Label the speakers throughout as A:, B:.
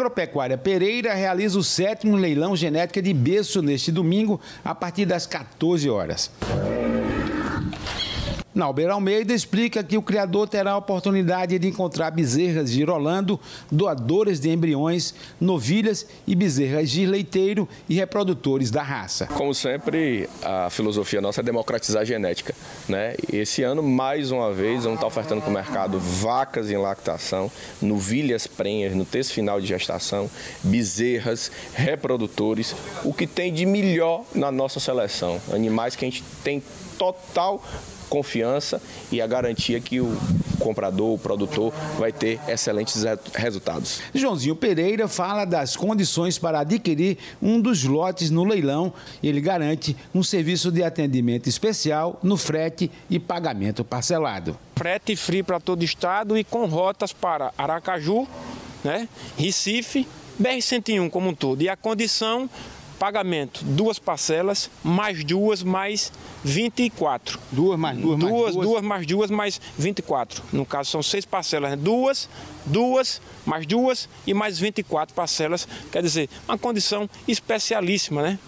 A: Agropecuária Pereira realiza o sétimo leilão genética de berço neste domingo, a partir das 14 horas. Nauber Almeida explica que o criador terá a oportunidade de encontrar bezerras girolando, doadores de embriões, novilhas e bezerras de leiteiro e reprodutores da raça.
B: Como sempre, a filosofia nossa é democratizar a genética. Né? Esse ano, mais uma vez, vamos estar ofertando para o mercado vacas em lactação, novilhas prenhas no texto final de gestação, bezerras, reprodutores, o que tem de melhor na nossa seleção. Animais que a gente tem total confiança e a garantia que o comprador, o produtor, vai ter excelentes resultados.
A: Joãozinho Pereira fala das condições para adquirir um dos lotes no leilão. Ele garante um serviço de atendimento especial no frete e pagamento parcelado.
C: Frete free para todo o estado e com rotas para Aracaju, né, Recife, BR-101 como um todo. E a condição pagamento, duas parcelas, mais duas, mais 24.
A: Duas mais duas,
C: duas
A: mais
C: duas? Duas mais duas, mais 24. No caso, são seis parcelas. Né? Duas, duas, mais duas e mais 24 parcelas. Quer dizer, uma condição especialíssima, né?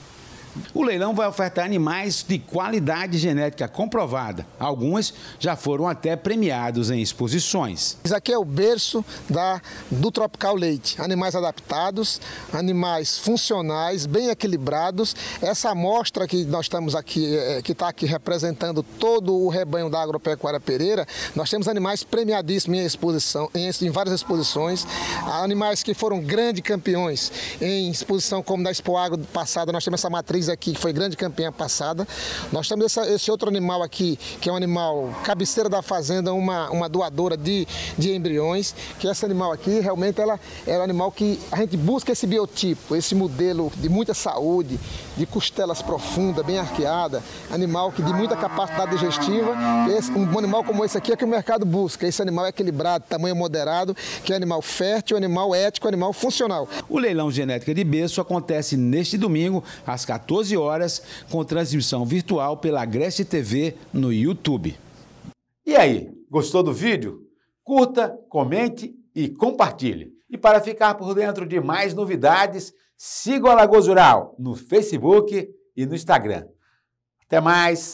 A: O leilão vai ofertar animais de qualidade genética comprovada. Alguns já foram até premiados em exposições.
D: Isso aqui é o berço da, do Tropical Leite. Animais adaptados, animais funcionais, bem equilibrados. Essa amostra que nós estamos aqui, é, que está aqui representando todo o rebanho da Agropecuária Pereira, nós temos animais premiadíssimos em exposição, em, em várias exposições. Animais que foram grandes campeões em exposição como da Expo Agro passada, nós temos essa matriz aqui, que foi grande campeã passada. Nós temos essa, esse outro animal aqui, que é um animal cabeceira da fazenda, uma, uma doadora de, de embriões, que esse animal aqui, realmente, ela é um animal que a gente busca esse biotipo, esse modelo de muita saúde, de costelas profundas, bem arqueada, animal que de muita capacidade digestiva. Esse, um animal como esse aqui é que o mercado busca. Esse animal é equilibrado, tamanho moderado, que é animal fértil, animal ético, animal funcional.
A: O leilão genética de berço acontece neste domingo, às 14 14 horas, com transmissão virtual pela Agreste TV no YouTube. E aí, gostou do vídeo? Curta, comente e compartilhe. E para ficar por dentro de mais novidades, siga o Alagoas Rural no Facebook e no Instagram. Até mais!